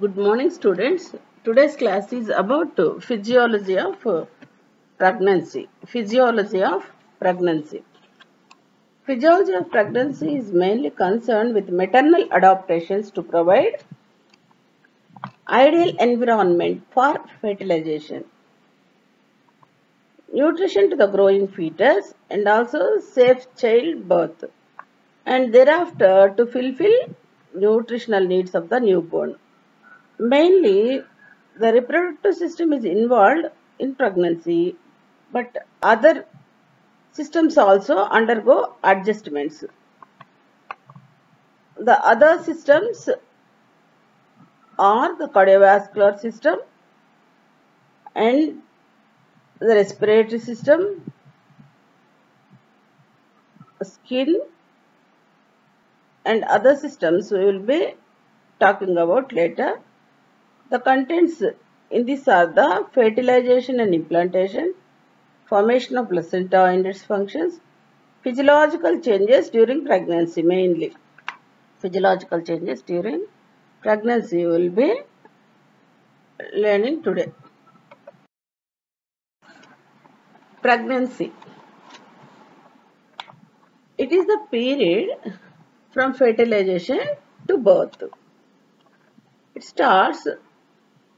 Good morning, students. Today's class is about physiology of uh, pregnancy. Physiology of pregnancy. Physiology of pregnancy is mainly concerned with maternal adaptations to provide ideal environment for fertilization, nutrition to the growing fetus, and also safe childbirth, and thereafter to fulfill nutritional needs of the newborn. Mainly, the reproductive system is involved in pregnancy, but other systems also undergo adjustments. The other systems are the cardiovascular system and the respiratory system, skin, and other systems we will be talking about later. The contents in this are the fertilization and implantation, formation of placenta and its functions, physiological changes during pregnancy mainly. Physiological changes during pregnancy will be learning today. Pregnancy. It is the period from fertilization to birth. It starts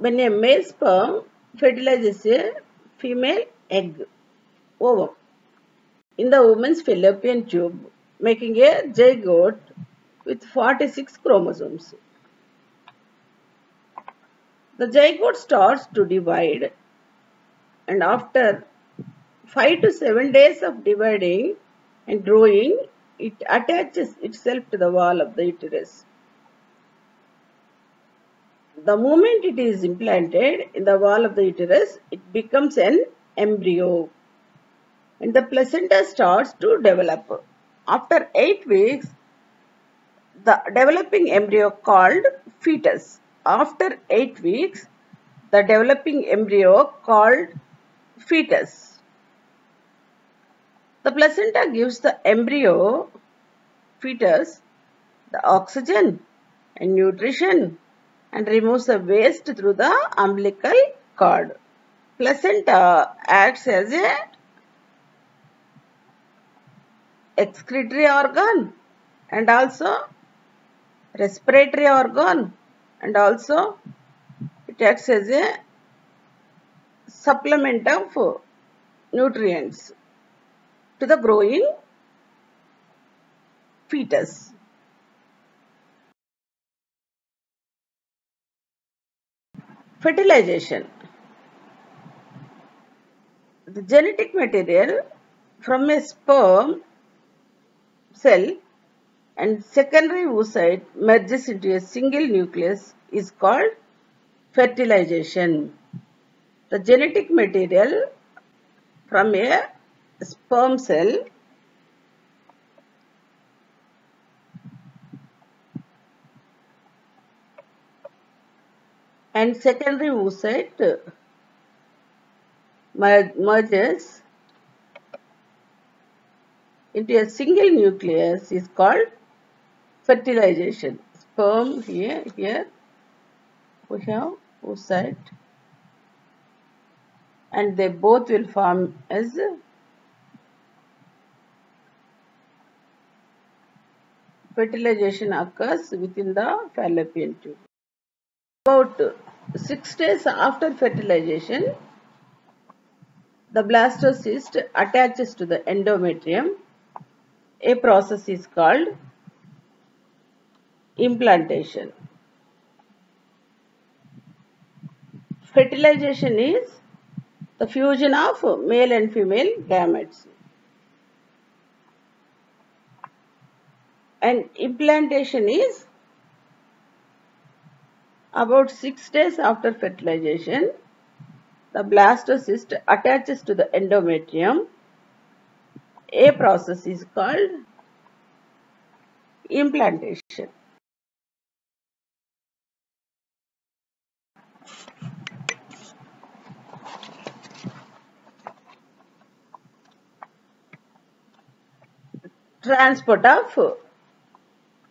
when a male sperm fertilizes a female egg ovum in the woman's fallopian tube, making a zygote with 46 chromosomes. The zygote starts to divide, and after 5 to 7 days of dividing and growing, it attaches itself to the wall of the uterus. The moment it is implanted in the wall of the uterus, it becomes an embryo and the placenta starts to develop. After 8 weeks, the developing embryo called fetus. After 8 weeks, the developing embryo called fetus. The placenta gives the embryo fetus the oxygen and nutrition and removes the waste through the umbilical cord. Placenta acts as a excretory organ and also respiratory organ and also it acts as a supplement of nutrients to the growing fetus. Fertilization. The genetic material from a sperm cell and secondary oocyte merges into a single nucleus is called fertilization. The genetic material from a sperm cell and secondary oocyte merges into a single nucleus is called fertilization. Sperm here, here we have oocyte and they both will form as fertilization occurs within the fallopian tube. About 6 days after fertilization, the blastocyst attaches to the endometrium. A process is called implantation. Fertilization is the fusion of male and female gametes. And implantation is about 6 days after fertilization, the blastocyst attaches to the endometrium. A process is called implantation. Transport of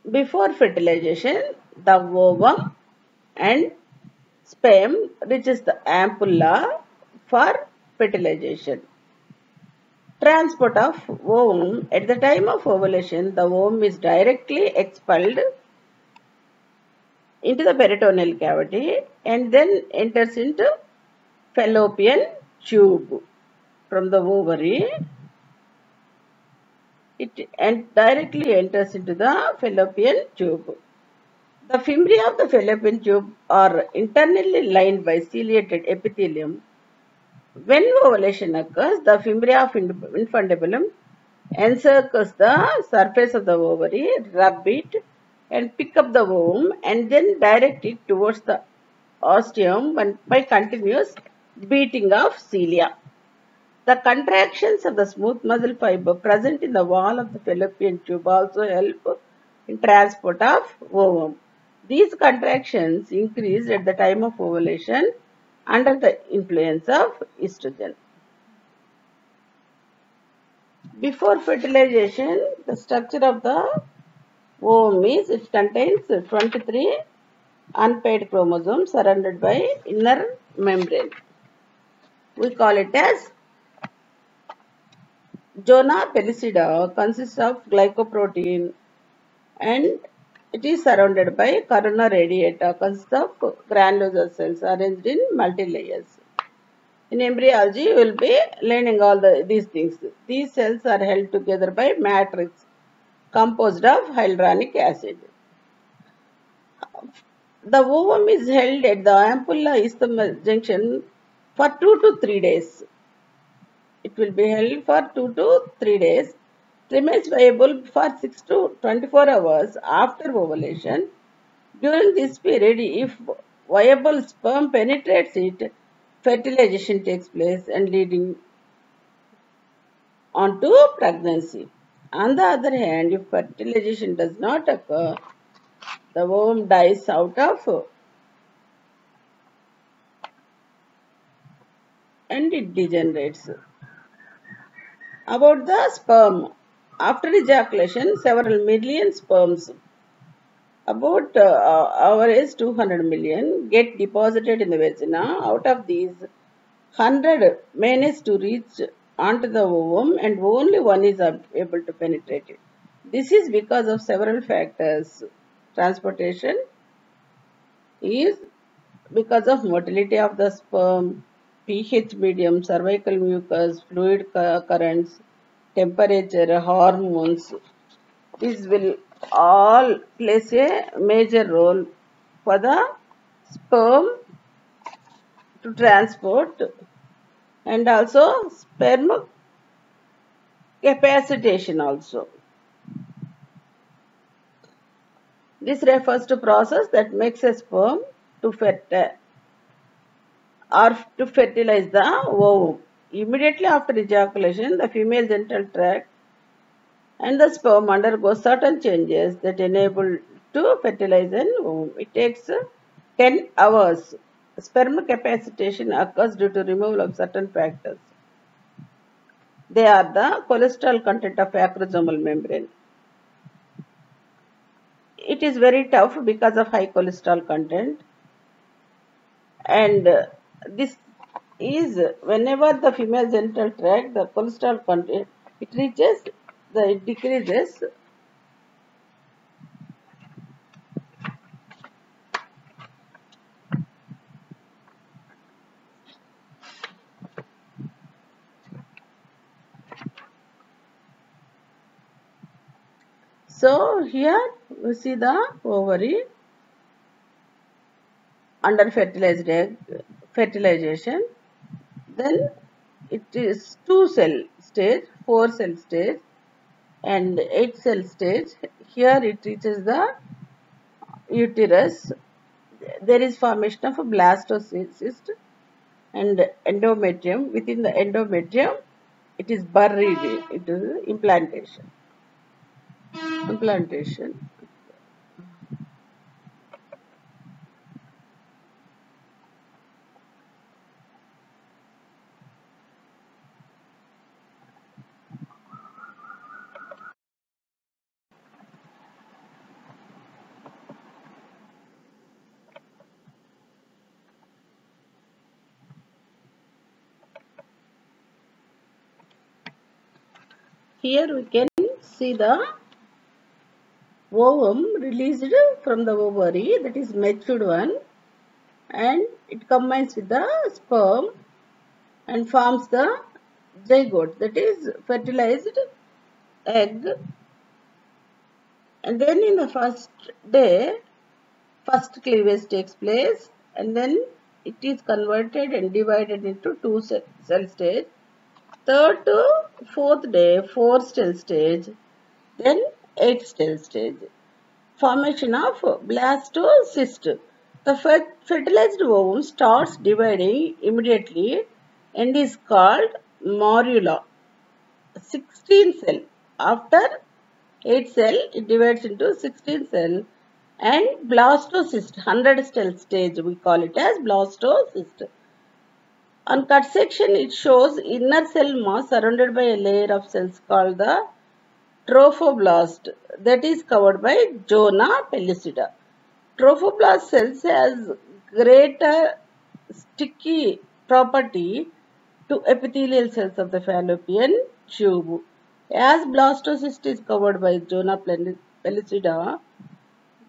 before fertilization, the ovum and sperm reaches the ampulla for fertilization. Transport of ovum. At the time of ovulation, the ovum is directly expelled into the peritoneal cavity and then enters into fallopian tube from the ovary. It and directly enters into the fallopian tube. The fimbria of the fallopian tube are internally lined by ciliated epithelium. When ovulation occurs, the fimbria of infundibulum encircles the surface of the ovary, rub it, and pick up the ovum and then direct it towards the ostium by continuous beating of cilia. The contractions of the smooth muscle fiber present in the wall of the fallopian tube also help in transport of ovum. These contractions increase at the time of ovulation under the influence of estrogen. Before fertilization, the structure of the ovum is it contains 23 unpaired chromosomes surrounded by inner membrane. We call it as zona pellucida consists of glycoprotein and it is surrounded by corona radiata consists of granulosa cells arranged in multi-layers. In embryology, you will be learning all the, these things. These cells are held together by matrix composed of hyaluronic acid. The ovum is held at the ampulla isthmus junction for 2 to 3 days. It will be held for 2 to 3 days. Remains viable for 6 to 24 hours after ovulation. During this period, if viable sperm penetrates it, fertilization takes place and leading on to pregnancy. On the other hand, if fertilization does not occur, the ovum dies out of and it degenerates. About the sperm, after ejaculation, several million sperms, about uh, our age 200 million, get deposited in the vagina. Out of these, 100 manage to reach onto the ovum and only one is able to penetrate it. This is because of several factors. Transportation is because of motility of the sperm, pH medium, cervical mucus, fluid currents, temperature, hormones. These will all plays a major role for the sperm to transport and also sperm capacitation also. This refers to process that makes a sperm to fertilize uh, or to fertilize the ovum. Immediately after ejaculation, the female genital tract and the sperm undergo certain changes that enable to fertilize an. It takes 10 hours. Sperm capacitation occurs due to removal of certain factors. They are the cholesterol content of acrosomal membrane. It is very tough because of high cholesterol content and this is whenever the female genital tract the cholesterol content it reaches the it decreases. So here we see the ovary under fertilized egg fertilization then it is two cell stage four cell stage and eight cell stage. Here it reaches the uterus. There is formation of a blastocyst and endometrium. Within the endometrium it is buried. Into implantation. Implantation Here we can see the ovum released from the ovary that is matured one and it combines with the sperm and forms the zygote that is fertilized egg. And then in the first day first cleavage takes place and then it is converted and divided into two cell stage third to fourth day four cell stage then eight cell stage. Formation of blastocyst the fertilized ovum starts dividing immediately and is called morula. 16 cell. After 8 cell it divides into 16 cell and blastocyst. 100 cell stage we call it as blastocyst on cut section it shows inner cell mass surrounded by a layer of cells called the trophoblast that is covered by zona pellucida trophoblast cells has greater sticky property to epithelial cells of the fallopian tube. As blastocyst is covered by zona pellucida,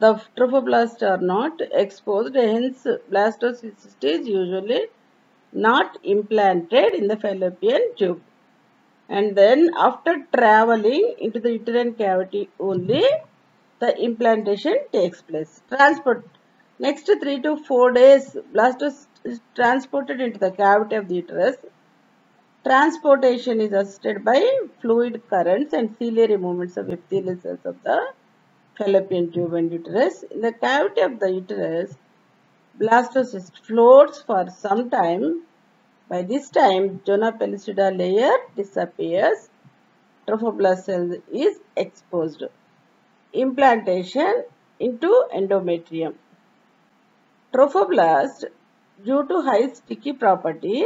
the trophoblasts are not exposed, hence blastocyst is usually not implanted in the fallopian tube. And then after traveling into the uterine cavity only, the implantation takes place. Transport. Next 3 to 4 days, blastocyst is transported into the cavity of the uterus Transportation is assisted by fluid currents and ciliary movements of epithelial cells of the fallopian tube and uterus. In the cavity of the uterus, blastocyst floats for some time. By this time, zona pellucida layer disappears. Trophoblast cell is exposed. Implantation into endometrium. Trophoblast, due to high sticky property,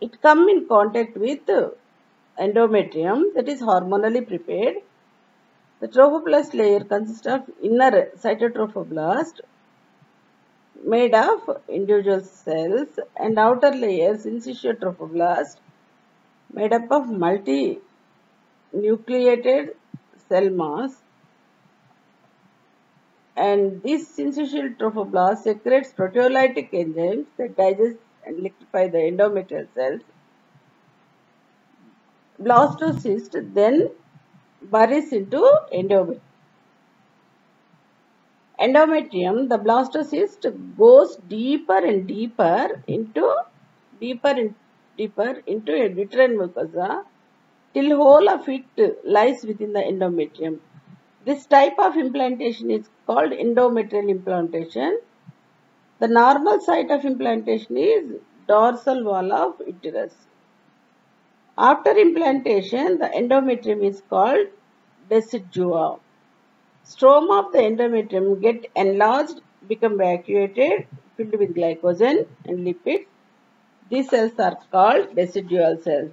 it come in contact with endometrium that is hormonally prepared. The trophoblast layer consists of inner cytotrophoblast made of individual cells and outer layer syncytial trophoblast made up of multi-nucleated cell mass and this syncytial trophoblast secretes proteolytic enzymes that digest and liquefy the endometrial cells. Blastocyst then buries into endometrium. Endometrium, the blastocyst goes deeper and deeper into deeper and deeper into a uterine mucosa till whole of it lies within the endometrium. This type of implantation is called endometrial implantation the normal site of implantation is dorsal wall of uterus. After implantation, the endometrium is called decidua. Stroma of the endometrium get enlarged, become vacuated, filled with glycogen and lipids. These cells are called decidual cells.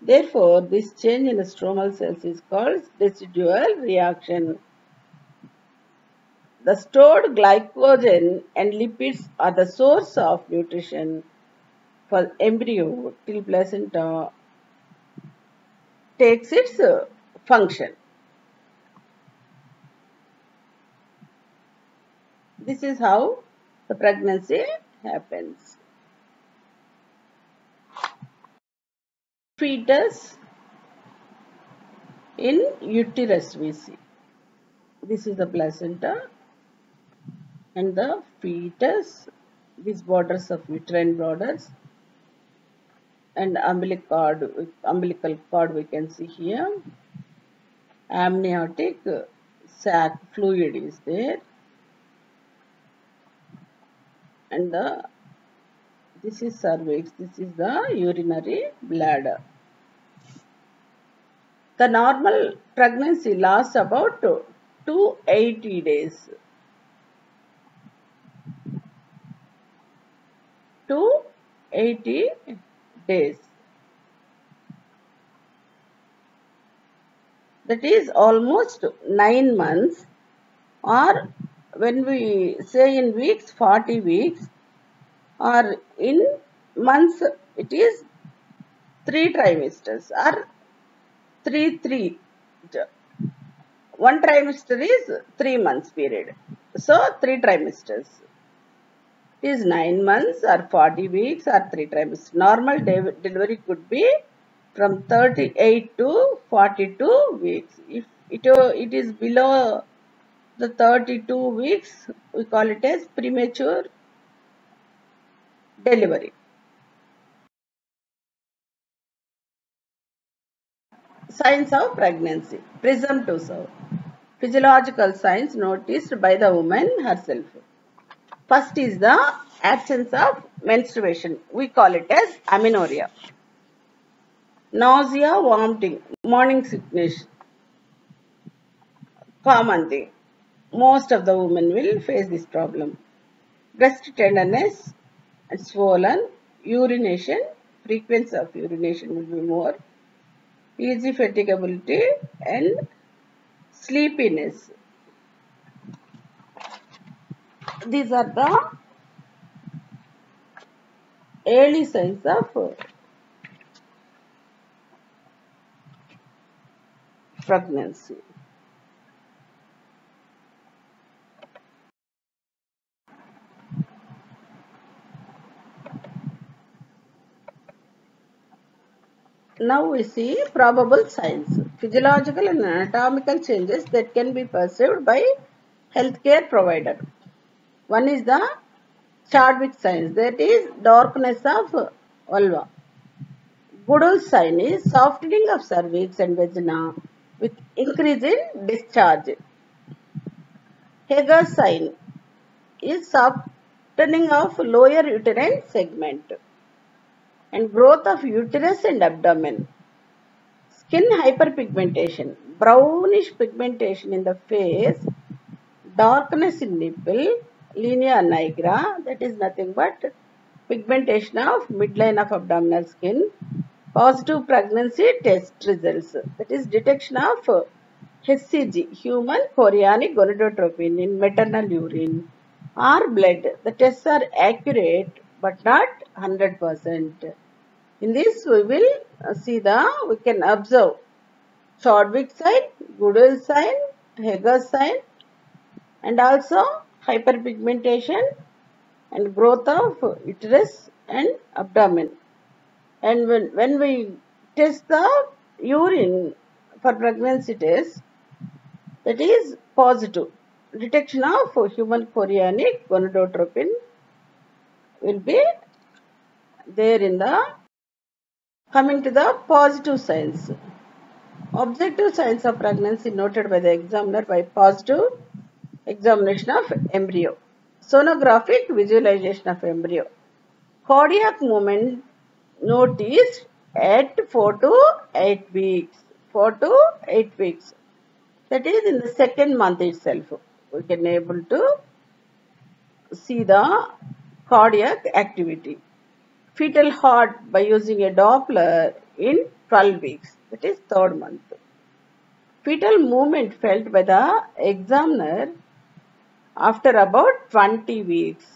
Therefore, this change in the stromal cells is called decidual reaction. The stored glycogen and lipids are the source of nutrition for embryo till placenta takes its uh, function. This is how the pregnancy happens. Fetus in uterus we see. This is the placenta and the fetus these borders of uterine borders and umbilical cord umbilical cord we can see here. Amniotic sac fluid is there. And the this is cervix this is the urinary bladder. The normal pregnancy lasts about 280 days. To 80 days. That is almost 9 months or when we say in weeks 40 weeks or in months it is three trimesters or three three. One trimester is three months period. So three trimesters is nine months or 40 weeks or three trimesters. Normal de- delivery could be from 38 to 42 weeks. If it, it is below the 32 weeks, we call it as premature delivery. Signs of pregnancy, presumptive physiological signs noticed by the woman herself. First is the absence of menstruation. We call it as amenorrhea. Nausea, vomiting, morning sickness. Common thing. Most of the women will face this problem. Breast tenderness and swollen, urination, frequency of urination will be more, easy fatigability and sleepiness. These are the early signs of pregnancy. Now we see probable signs, physiological and anatomical changes that can be perceived by healthcare provider. One is the Chadwick signs, that is darkness of vulva. Goodell sign is softening of cervix and vagina with increase in discharge. Hegar sign is softening of lower uterine segment and growth of uterus and abdomen. Skin hyperpigmentation, brownish pigmentation in the face, darkness in nipple, linea nigra, that is nothing but pigmentation of midline of abdominal skin, positive pregnancy test results, that is detection of HCG, human chorionic gonadotropin in maternal urine or blood. The tests are accurate but not 100%. In this we will uh, see the, we can observe Chadwick sign, Goodell sign, Hegar sign and also hyperpigmentation and growth of uterus and abdomen. And when, when we test the urine for pregnancy test, that is positive. Detection of human chorionic gonadotropin will be there in the coming to the positive signs. Objective signs of pregnancy noted by the examiner by positive examination of embryo. Sonographic visualization of embryo. Cardiac movement noticed at 4 to 8 weeks. 4 to 8 weeks. That is in the second month itself. We can able to see the cardiac activity. Fetal heart by using a Doppler in 12 weeks. That is third month. Fetal movement felt by the examiner after about 20 weeks.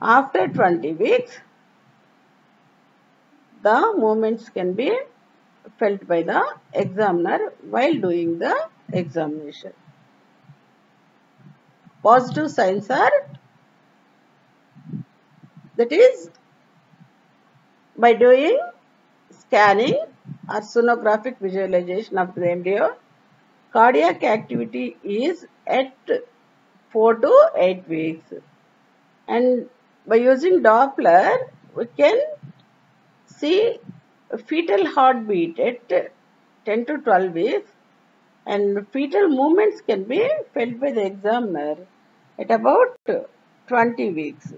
After 20 weeks, the movements can be felt by the examiner while doing the examination. Positive signs are that is by doing scanning or sonographic visualization of the embryo, cardiac activity is at 4 to 8 weeks. And by using Doppler, we can see fetal heartbeat at 10 to 12 weeks and fetal movements can be felt by the examiner at about 20 weeks.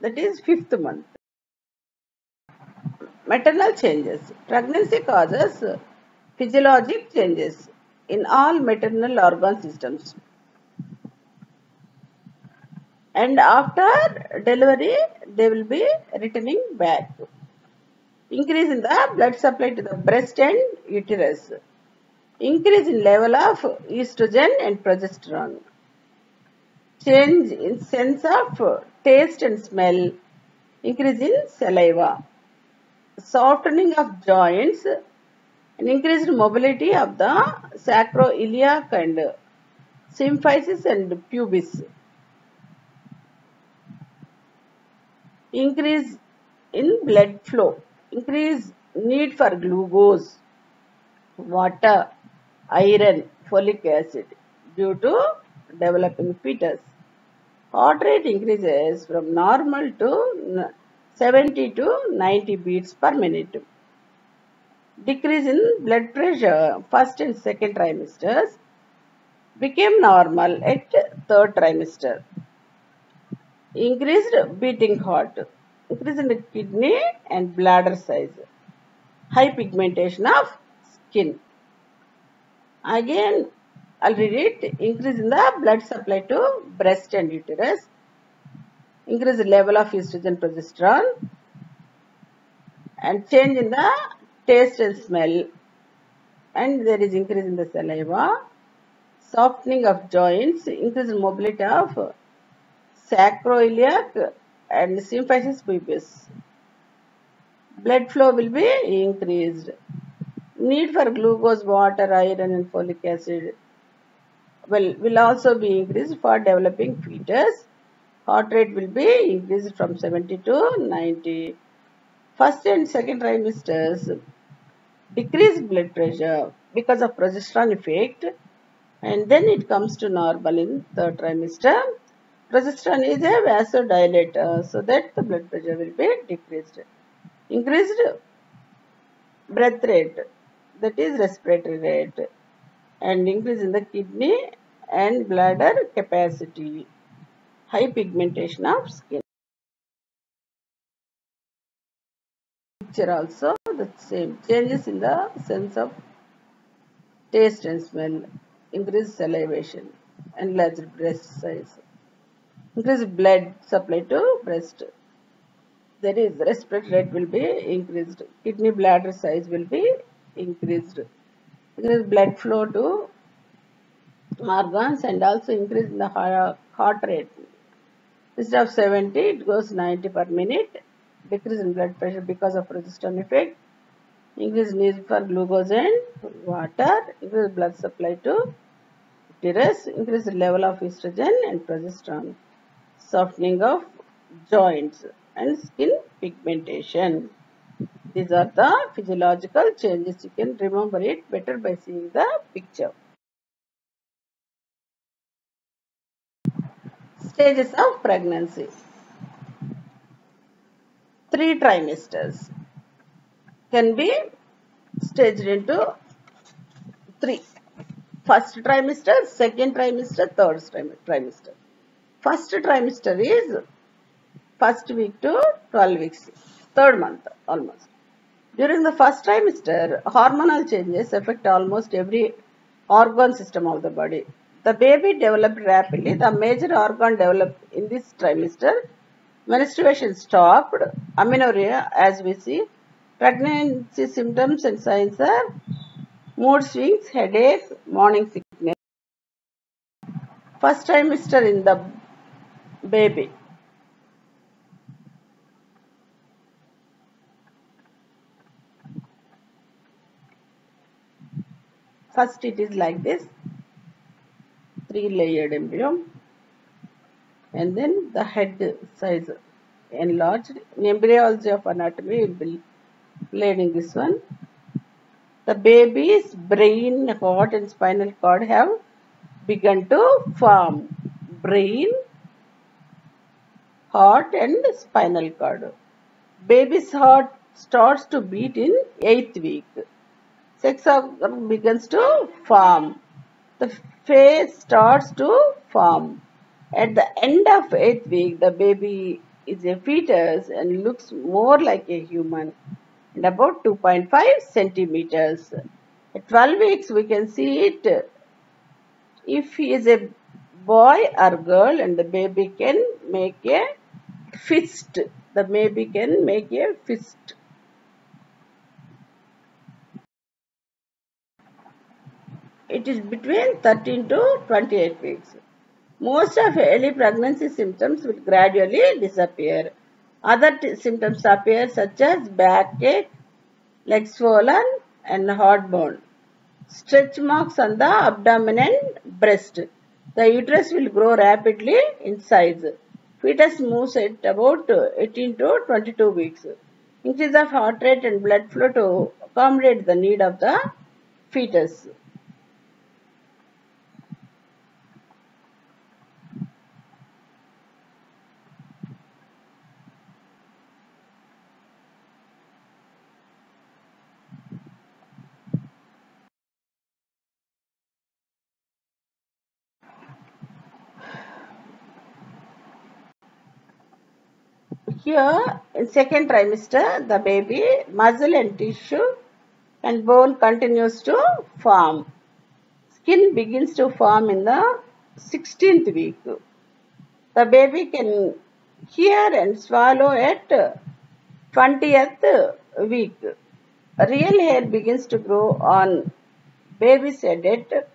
That is fifth month. Maternal changes. Pregnancy causes physiologic changes in all maternal organ systems. And after delivery, they will be returning back. Increase in the blood supply to the breast and uterus. Increase in level of estrogen and progesterone. Change in sense of taste and smell. Increase in saliva. softening of joints and increased mobility of the sacroiliac and symphysis and pubis. Increase in blood flow, increase need for glucose, water, iron, folic acid due to developing fetus. Heart rate increases from normal to 70 to 90 beats per minute. Decrease in blood pressure first and second trimesters became normal at third trimester. Increased beating heart, increase in the kidney and bladder size, high pigmentation of skin. Again, I'll read it. Increase in the blood supply to breast and uterus. Increase level of estrogen progesterone. And change in the taste and smell. And there is increase in the saliva. Softening of joints. Increase in mobility of sacroiliac and symphysis pubis. Blood flow will be increased. Need for glucose, water, iron and folic acid will, will also be increased for developing fetus. Heart rate will be increased from 70 to 90. First and second trimesters decrease blood pressure because of progesterone effect and then it comes to normal in third trimester. Progesterone is a vasodilator so that the blood pressure will be decreased. Increased breath rate that is respiratory rate and increase in the kidney and bladder capacity. High pigmentation of skin. Picture also the same. Changes in the sense of taste and smell. Increased salivation. Enlarged breast size. Increased blood supply to breast. That is respiratory rate will be increased. Kidney bladder size will be increased. Increased blood flow to organs and also increase in the heart rate. Instead of 70, it goes 90 per minute. Decrease in blood pressure because of progesterone effect. Increase need for glucose and water. Increase blood supply to uterus. Increase the level of estrogen and progesterone. Softening of joints and skin pigmentation. These are the physiological changes. You can remember it better by seeing the picture. Stages of pregnancy. Three trimesters can be staged into three. First trimester, second trimester, third trimester. First trimester is first week to 12 weeks, third month almost. During the first trimester, hormonal changes affect almost every organ system of the body. The baby developed rapidly. The major organ developed in this trimester. Menstruation stopped. Amenorrhea, as we see. Pregnancy symptoms and signs are mood swings, headache, morning sickness. First trimester in the baby. First it is like this three layered embryo and then the head size enlarged. In embryology of anatomy will be learning this one. The baby's brain, heart and spinal cord have begun to form. Brain, heart and spinal cord. Baby's heart starts to beat in 8th week. Sex organ begins to form. The face starts to form. At the end of 8th week, the baby is a fetus and looks more like a human and about 2.5 centimeters. At 12 weeks, we can see it. If he is a boy or girl and the baby can make a fist, the baby can make a fist. It is between 13 to 28 weeks. Most of early pregnancy symptoms will gradually disappear. Other symptoms appear such as backache, leg swollen and heartburn. Stretch marks on the abdomen and breast. The uterus will grow rapidly in size. Fetus moves at about 18 to 22 weeks. Increase of heart rate and blood flow to accommodate the need of the fetus. Here, in second trimester, the baby muscle and tissue and bone continues to form. Skin begins to form in the 16th week. The baby can hear and swallow at 20th week. Real hair begins to grow on baby's head at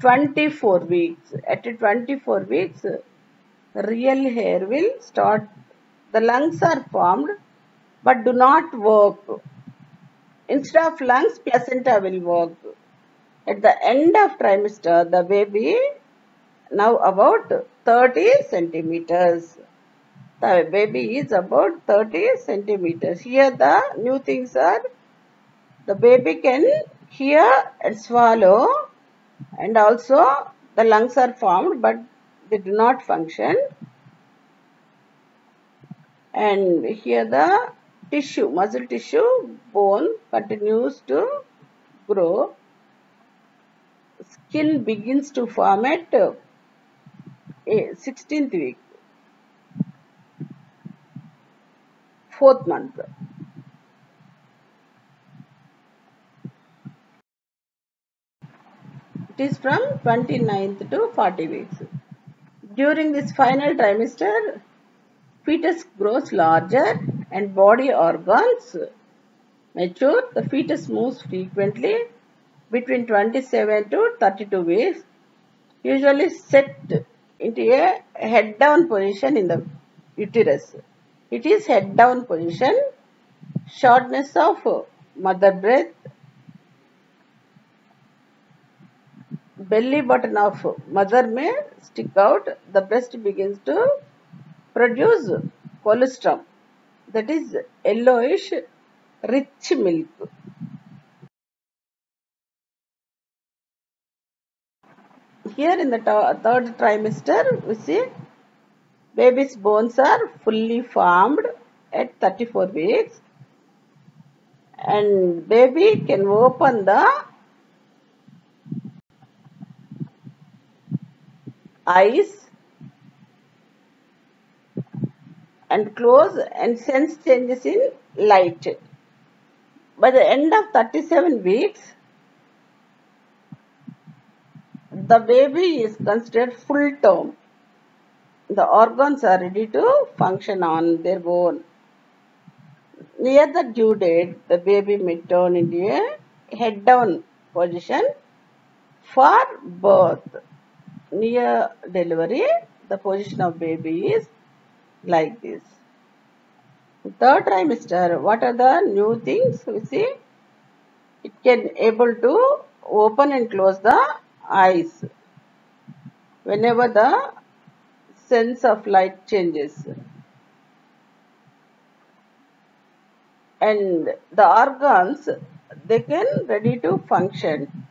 24 weeks. At 24 weeks, real hair will start the lungs are formed but do not work. Instead of lungs, placenta will work. At the end of trimester, the baby now about 30 centimeters. The baby is about 30 centimeters. Here the new things are the baby can hear and swallow and also the lungs are formed but they do not function and here the tissue, muscle tissue, bone continues to grow. Skin begins to form at uh, 16th week, 4th month. It is from 29th to 40 weeks. During this final trimester, fetus grows larger and body organs mature. The fetus moves frequently between 27 to 32 weeks, usually set into a head down position in the uterus. It is head down position, shortness of mother breath, belly button of mother may stick out, the breast begins to produce colostrum that is yellowish rich milk. Here in the third trimester we see baby's bones are fully formed at 34 weeks and baby can open the eyes and close and sense changes in light. By the end of 37 weeks, the baby is considered full term. The organs are ready to function on their own. Near the due date, the baby may turn into a head down position for birth. Near delivery, the position of baby is like this. Third trimester, what are the new things we see? It can able to open and close the eyes whenever the sense of light changes. And the organs, they can ready to function.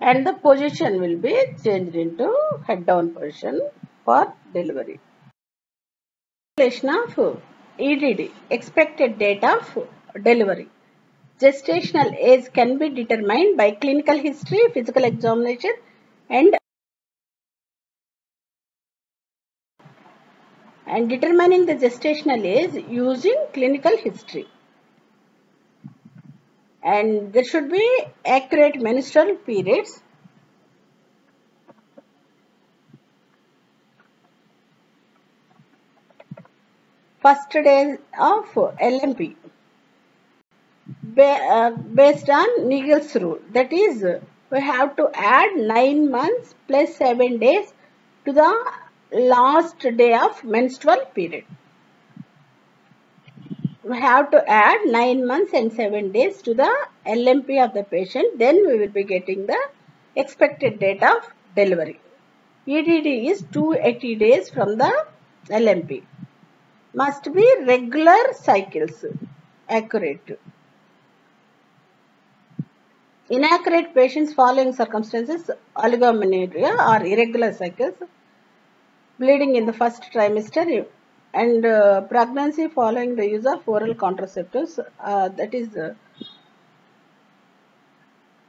And the position will be changed into head down position for delivery. Calculation of EDD, expected date of delivery. Gestational age can be determined by clinical history, physical examination and and determining the gestational age using clinical history. And there should be accurate menstrual periods first day of LMP uh, based on Naegele's rule. That is, we have to add 9 months plus 7 days to the last day of menstrual period. we have to add 9 months and 7 days to the LMP of the patient. Then we will be getting the expected date of delivery. EDD is 280 days from the LMP. Must be regular cycles, accurate. Inaccurate patients following circumstances, oligomenorrhea or irregular cycles, bleeding in the first trimester and uh, pregnancy following the use of oral contraceptives uh, that is uh,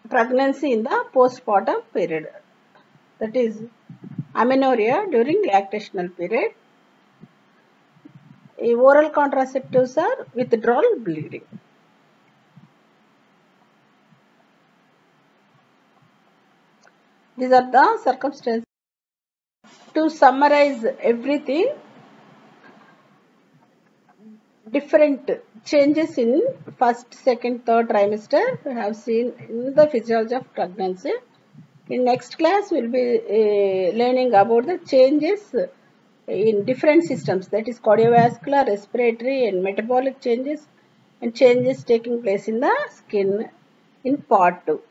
pregnancy in the postpartum period that is amenorrhea during lactational period oral contraceptives are withdrawal bleeding these are the circumstances to summarize everything different changes in first, second, third trimester we have seen in the physiology of pregnancy. In next class we will be uh, learning about the changes in different systems that is cardiovascular, respiratory and metabolic changes and changes taking place in the skin in part 2.